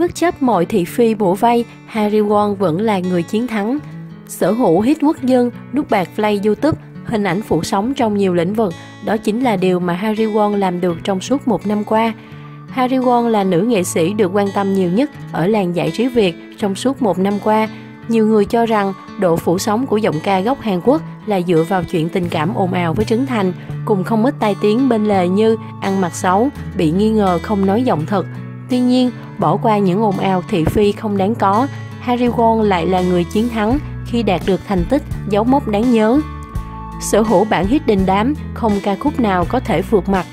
Bất chấp mọi thị phi bổ vây, Harry Won vẫn là người chiến thắng. Sở hữu hit quốc dân, nút bạc play YouTube, hình ảnh phủ sóng trong nhiều lĩnh vực, đó chính là điều mà Harry Won làm được trong suốt một năm qua. Harry Won là nữ nghệ sĩ được quan tâm nhiều nhất ở làng giải trí Việt trong suốt một năm qua. Nhiều người cho rằng độ phủ sóng của giọng ca gốc Hàn Quốc là dựa vào chuyện tình cảm ồn ào với Trấn Thành, cùng không ít tai tiếng bên lề như ăn mặc xấu, bị nghi ngờ không nói giọng thật. Tuy nhiên, bỏ qua những ồn ào thị phi không đáng có, Harry Won lại là người chiến thắng khi đạt được thành tích dấu mốc đáng nhớ. Sở hữu bản hit đình đám, không ca khúc nào có thể vượt mặt.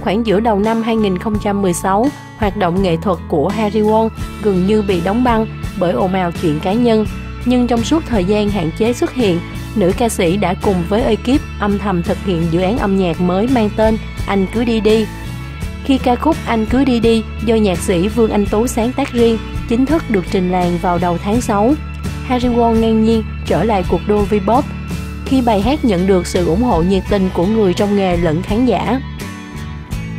Khoảng giữa đầu năm 2016, hoạt động nghệ thuật của Harry Won gần như bị đóng băng bởi ồn ào chuyện cá nhân. Nhưng trong suốt thời gian hạn chế xuất hiện, nữ ca sĩ đã cùng với ekip âm thầm thực hiện dự án âm nhạc mới mang tên Anh cứ đi đi. Khi ca khúc Anh cứ đi đi do nhạc sĩ Vương Anh Tú sáng tác riêng chính thức được trình làng vào đầu tháng 6, Harry Won ngang nhiên trở lại cuộc đua V-pop khi bài hát nhận được sự ủng hộ nhiệt tình của người trong nghề lẫn khán giả.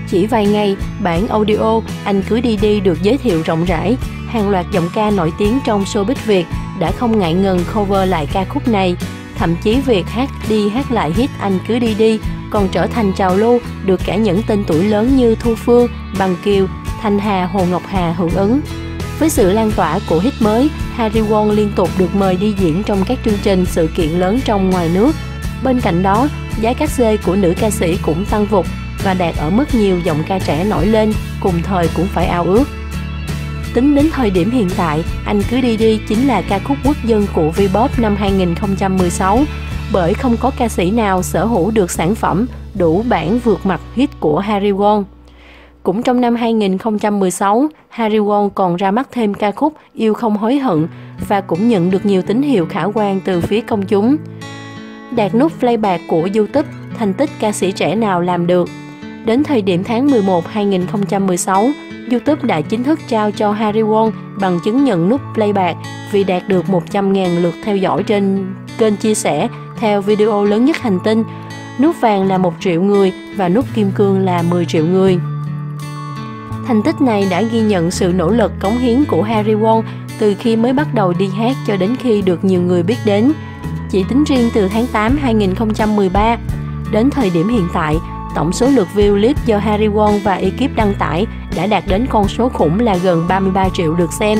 Chỉ vài ngày, bản audio Anh cứ đi đi được giới thiệu rộng rãi, hàng loạt giọng ca nổi tiếng trong showbiz Việt đã không ngại ngần cover lại ca khúc này. Thậm chí việc hát đi hát lại hit Anh cứ đi đi còn trở thành trào lưu được cả những tên tuổi lớn như Thu Phương, Bằng Kiều, Thanh Hà, Hồ Ngọc Hà hưởng ứng. Với sự lan tỏa của hit mới, Harry Won liên tục được mời đi diễn trong các chương trình sự kiện lớn trong ngoài nước. Bên cạnh đó, giá cát xê của nữ ca sĩ cũng tăng vụt và đạt ở mức nhiều giọng ca trẻ nổi lên, cùng thời cũng phải ao ước. Tính đến thời điểm hiện tại, Anh cứ đi đi chính là ca khúc quốc dân của V-pop năm 2016, bởi không có ca sĩ nào sở hữu được sản phẩm đủ bản vượt mặt hit của Harry Won. Cũng trong năm 2016, Harry Won còn ra mắt thêm ca khúc Yêu không hối hận và cũng nhận được nhiều tín hiệu khả quan từ phía công chúng. Đạt nút playback của YouTube, thành tích ca sĩ trẻ nào làm được. Đến thời điểm tháng 11 2016, YouTube đã chính thức trao cho Harry Won bằng chứng nhận nút playback vì đạt được 100.000 lượt theo dõi trên kênh chia sẻ theo video lớn nhất hành tinh. Nút vàng là 1 triệu người và nút kim cương là 10 triệu người. Thành tích này đã ghi nhận sự nỗ lực cống hiến của Harry Won từ khi mới bắt đầu đi hát cho đến khi được nhiều người biết đến. Chỉ tính riêng từ tháng 8 2013 đến thời điểm hiện tại, tổng số lượt view clip do Harry Won và ekip đăng tải đã đạt đến con số khủng là gần 33 triệu lượt xem.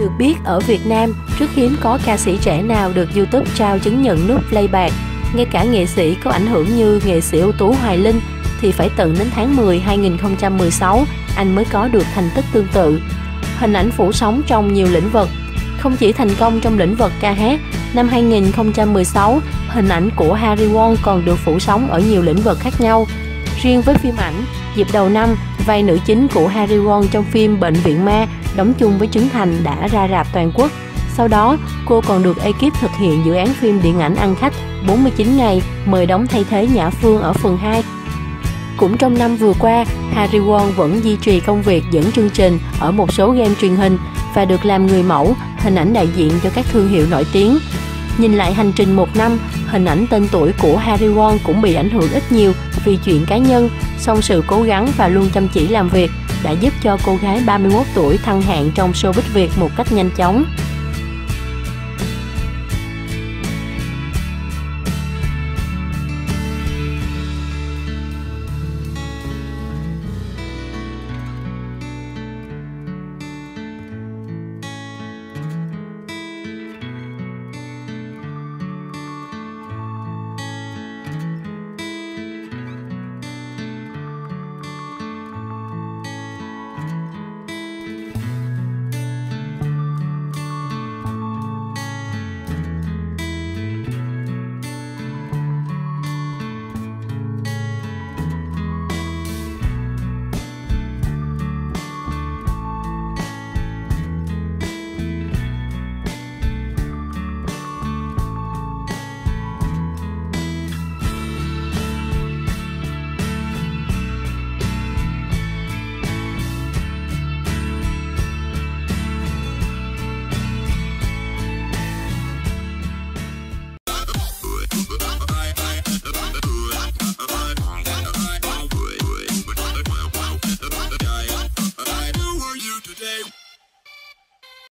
Được biết, ở Việt Nam, rất hiếm có ca sĩ trẻ nào được YouTube trao chứng nhận nút playback. Ngay cả nghệ sĩ có ảnh hưởng như nghệ sĩ ưu tú Hoài Linh thì phải tận đến tháng 10 2016 anh mới có được thành tích tương tự. Hình ảnh phủ sóng trong nhiều lĩnh vực. Không chỉ thành công trong lĩnh vực ca hát, năm 2016, hình ảnh của Harry Won còn được phủ sóng ở nhiều lĩnh vực khác nhau. Riêng với phim ảnh, dịp đầu năm, vai nữ chính của Harry Won trong phim Bệnh viện ma đóng chung với Trấn Thành đã ra rạp toàn quốc. Sau đó, cô còn được ekip thực hiện dự án phim điện ảnh ăn khách 49 ngày mời đóng thay thế Nhã Phương ở phần 2 cũng trong năm vừa qua, Harry Won vẫn duy trì công việc dẫn chương trình ở một số game truyền hình và được làm người mẫu, hình ảnh đại diện cho các thương hiệu nổi tiếng. Nhìn lại hành trình một năm, hình ảnh tên tuổi của Harry Won cũng bị ảnh hưởng ít nhiều vì chuyện cá nhân, song sự cố gắng và luôn chăm chỉ làm việc đã giúp cho cô gái 31 tuổi thăng hạng trong showbiz Việt một cách nhanh chóng.